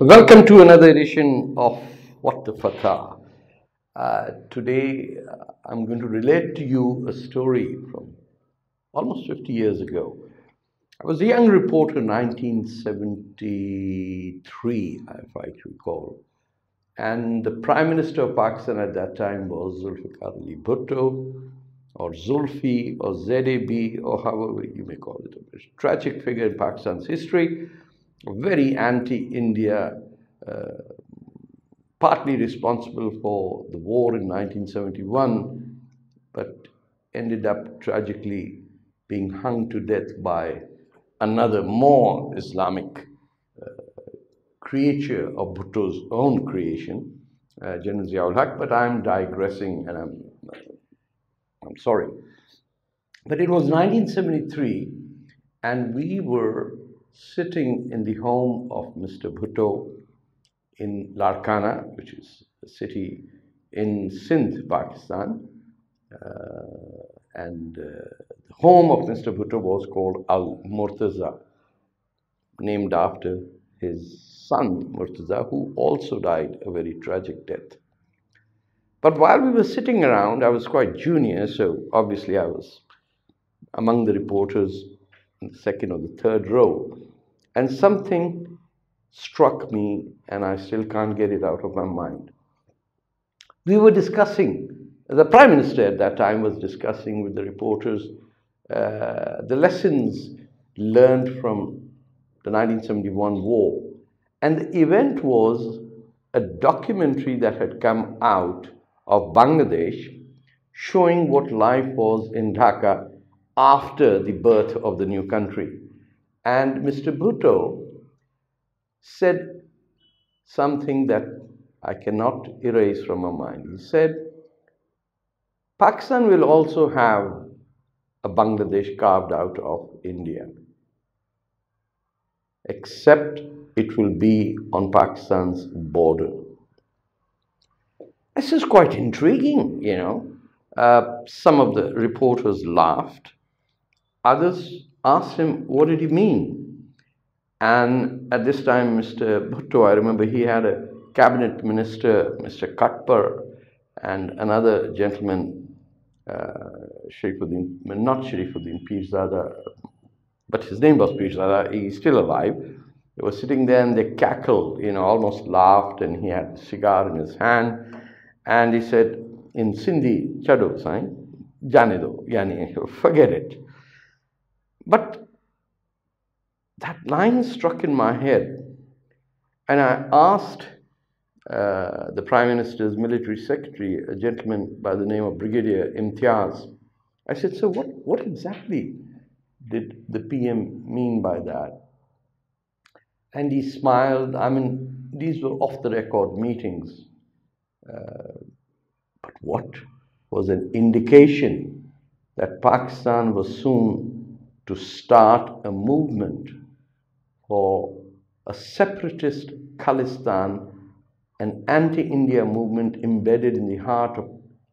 Welcome to another edition of What the Fatah. Uh, today uh, I'm going to relate to you a story from almost 50 years ago. I was a young reporter in 1973, if I recall, and the Prime Minister of Pakistan at that time was Zulfikar Ali Bhutto, or Zulfi, or ZAB, or however you may call it, a tragic figure in Pakistan's history very anti-India, uh, partly responsible for the war in 1971, but ended up tragically being hung to death by another more Islamic uh, creature of Bhutto's own creation, uh, General Ziaul Haq, but I'm digressing and I'm, I'm sorry. But it was 1973 and we were sitting in the home of Mr. Bhutto in Larkana, which is a city in Sindh, Pakistan. Uh, and uh, the home of Mr. Bhutto was called Al Murtaza, named after his son Murtaza, who also died a very tragic death. But while we were sitting around, I was quite junior, so obviously I was among the reporters the second or the third row. And something struck me, and I still can't get it out of my mind. We were discussing, the Prime Minister at that time was discussing with the reporters uh, the lessons learned from the 1971 war. And the event was a documentary that had come out of Bangladesh showing what life was in Dhaka after the birth of the new country. And Mr. Bhutto said something that I cannot erase from my mind. He said, Pakistan will also have a Bangladesh carved out of India, except it will be on Pakistan's border. This is quite intriguing, you know. Uh, some of the reporters laughed, others asked him, what did he mean? And at this time, Mr. Bhutto, I remember he had a cabinet minister, Mr. Katpar, and another gentleman, uh, Sharifuddin, not Sharifuddin, Pirzada, but his name was Pirzada, he's still alive. They were sitting there and they cackled, you know, almost laughed, and he had a cigar in his hand. And he said in Sindhi, Chado, sign, Jane do, yani, forget it. But that line struck in my head, and I asked uh, the Prime Minister's military secretary, a gentleman by the name of Brigadier Imtiaz, I said, So, what, what exactly did the PM mean by that? And he smiled. I mean, these were off the record meetings. Uh, but what was an indication that Pakistan was soon to start a movement for a separatist Khalistan, an anti India movement embedded in the heart of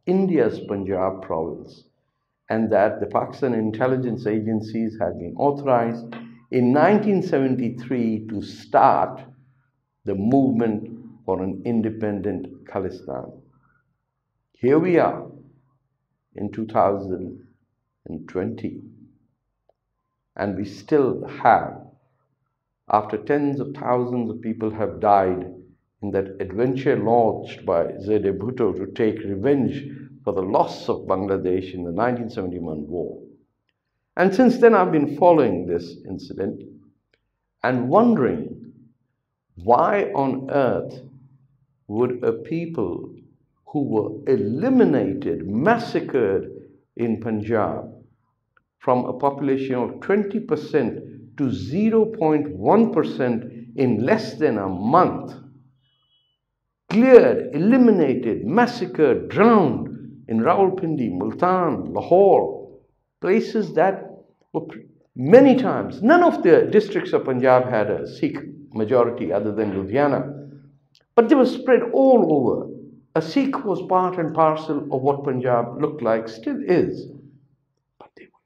India's Punjab province, and that the Pakistan intelligence agencies had been authorized in 1973 to start the movement for an independent Khalistan. Here we are in 2020 and we still have, after tens of thousands of people have died in that adventure launched by Z.A. Bhutto to take revenge for the loss of Bangladesh in the 1971 war. And since then, I've been following this incident and wondering why on earth would a people who were eliminated, massacred in Punjab, from a population of 20% to 0.1% in less than a month. Cleared, eliminated, massacred, drowned in Rawalpindi, Multan, Lahore, places that were many times. None of the districts of Punjab had a Sikh majority other than Ludhiana, but they were spread all over. A Sikh was part and parcel of what Punjab looked like, still is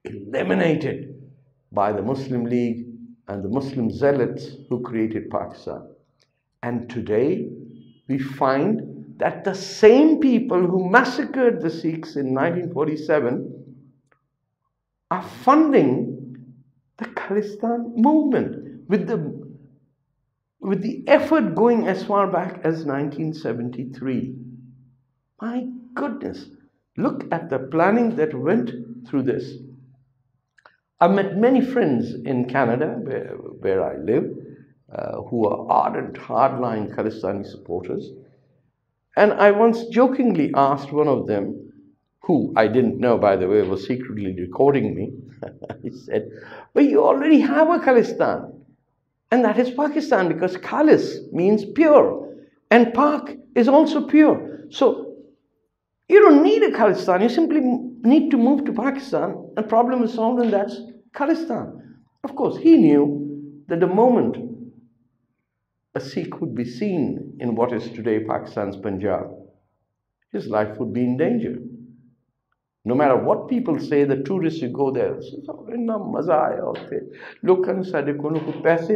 eliminated by the Muslim League and the Muslim zealots who created Pakistan. And today we find that the same people who massacred the Sikhs in 1947 are funding the Khalistan movement with the, with the effort going as far back as 1973. My goodness, look at the planning that went through this. I've met many friends in Canada, where, where I live, uh, who are ardent, hardline Khalistani supporters. And I once jokingly asked one of them, who I didn't know, by the way, was secretly recording me. he said, But you already have a Khalistan. And that is Pakistan because Khalis means pure. And Pak is also pure. So you don't need a Khalistan. You simply need to move to Pakistan. The problem is solved, and that's Khalistan. Of course, he knew that the moment a Sikh would be seen in what is today Pakistan's Punjab, his life would be in danger. No matter what people say, the tourists who go there, इतना मज़ा Look, and लोग कहने साढ़े को पैसे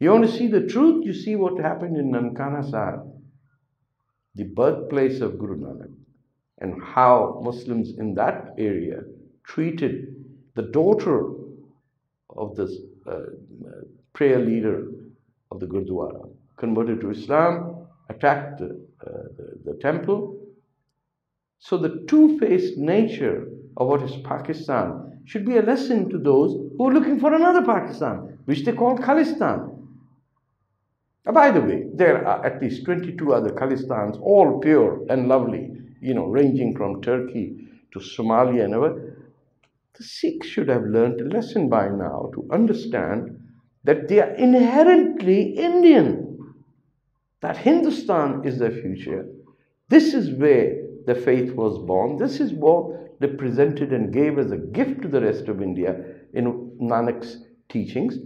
you want to see the truth? You see what happened in Nankana Sahib, the birthplace of Guru Nanak, and how Muslims in that area treated the daughter of this uh, prayer leader of the Gurdwara, converted to Islam, attacked the, uh, the, the temple. So the two-faced nature of what is Pakistan should be a lesson to those who are looking for another Pakistan, which they call Khalistan. By the way, there are at least 22 other Khalistans, all pure and lovely, you know, ranging from Turkey to Somalia and ever. The Sikhs should have learned a lesson by now to understand that they are inherently Indian, that Hindustan is their future. This is where the faith was born. This is what they presented and gave as a gift to the rest of India in Nanak's teachings.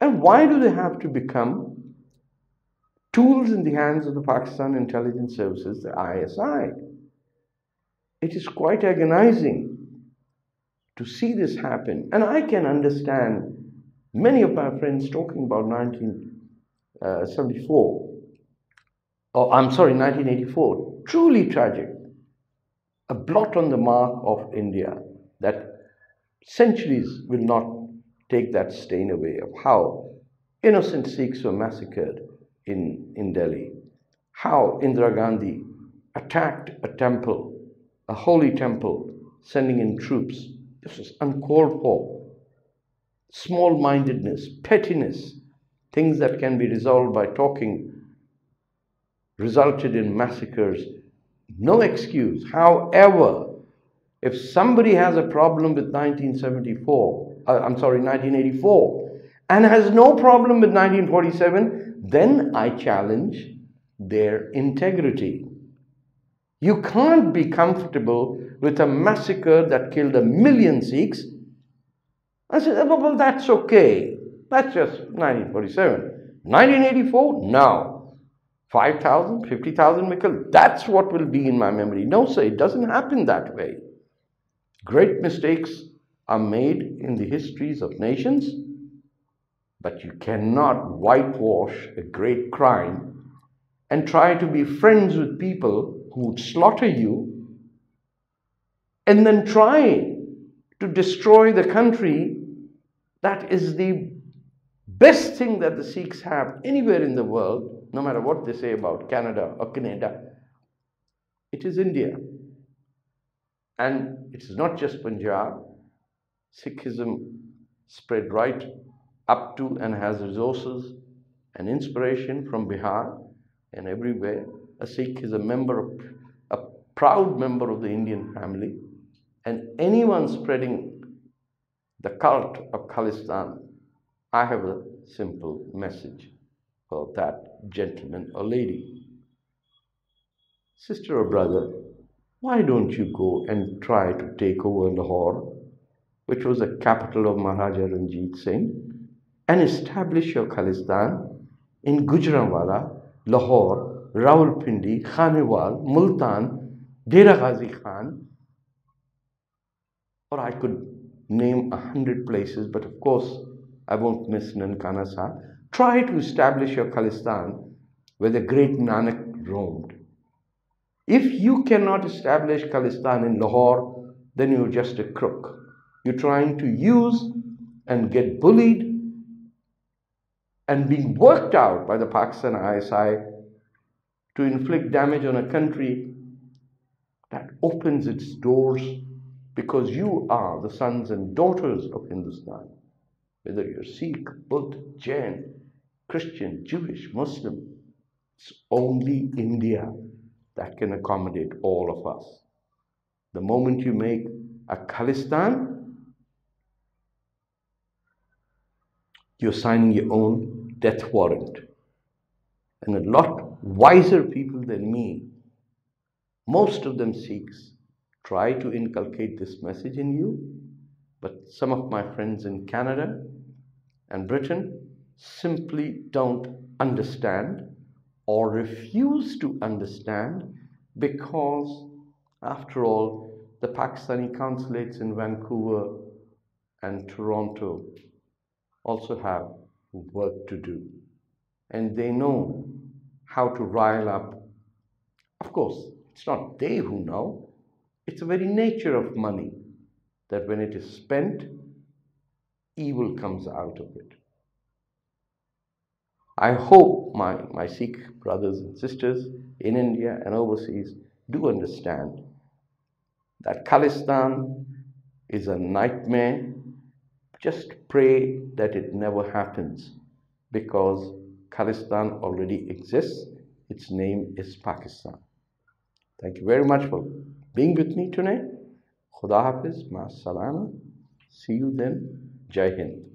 And why do they have to become tools in the hands of the Pakistan Intelligence Services, the ISI? It is quite agonizing to see this happen. And I can understand many of my friends talking about 1974, uh, or I'm sorry, 1984. Truly tragic. A blot on the mark of India that centuries will not take that stain away of how innocent Sikhs were massacred in, in Delhi, how Indira Gandhi attacked a temple, a holy temple, sending in troops this is uncalled for. Small mindedness, pettiness, things that can be resolved by talking, resulted in massacres. No excuse. However, if somebody has a problem with 1974, uh, I'm sorry, 1984, and has no problem with 1947, then I challenge their integrity. You can't be comfortable with a massacre that killed a million Sikhs. I said, well, that's okay. That's just 1947. 1984? No. 5,000, 50,000 Mikkel, that's what will be in my memory. No, sir, it doesn't happen that way. Great mistakes are made in the histories of nations, but you cannot whitewash a great crime and try to be friends with people who would slaughter you and then try to destroy the country that is the best thing that the Sikhs have anywhere in the world, no matter what they say about Canada or Canada. It is India. And it is not just Punjab. Sikhism spread right up to and has resources and inspiration from Bihar and everywhere. A Sikh is a member of, a proud member of the Indian family. And anyone spreading the cult of Khalistan, I have a simple message for that gentleman or lady. Sister or brother, why don't you go and try to take over Lahore, which was the capital of Maharaja Ranjit Singh, and establish your Khalistan in Gujranwala, Lahore, Rawalpindi, Khanewal, Multan, Dera Ghazi Khan, or I could name a hundred places, but of course, I won't miss Nankana Sahib. Try to establish your Khalistan where the great Nanak roamed. If you cannot establish Khalistan in Lahore, then you're just a crook. You're trying to use and get bullied and being worked out by the Pakistan ISI to inflict damage on a country that opens its doors because you are the sons and daughters of Hindustan. Whether you're Sikh, Buddha, Jain, Christian, Jewish, Muslim, it's only India that can accommodate all of us. The moment you make a Khalistan, you're signing your own death warrant. And a lot wiser people than me, most of them Sikhs, try to inculcate this message in you. But some of my friends in Canada and Britain simply don't understand or refuse to understand because, after all, the Pakistani consulates in Vancouver and Toronto also have work to do. And they know how to rile up. Of course, it's not they who know, it's the very nature of money that when it is spent, evil comes out of it. I hope my, my Sikh brothers and sisters in India and overseas do understand that Khalistan is a nightmare. Just pray that it never happens because Khalistan already exists. Its name is Pakistan. Thank you very much for being with me today. Khuda Hafiz, Ma Salama. See you then. Jai Hind.